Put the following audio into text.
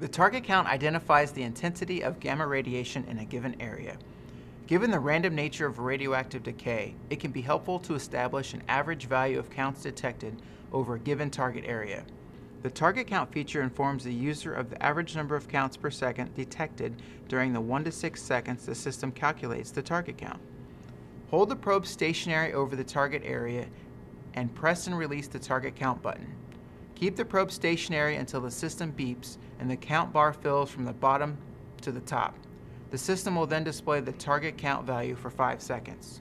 The target count identifies the intensity of gamma radiation in a given area. Given the random nature of radioactive decay, it can be helpful to establish an average value of counts detected over a given target area. The target count feature informs the user of the average number of counts per second detected during the 1 to 6 seconds the system calculates the target count. Hold the probe stationary over the target area and press and release the target count button. Keep the probe stationary until the system beeps and the count bar fills from the bottom to the top. The system will then display the target count value for 5 seconds.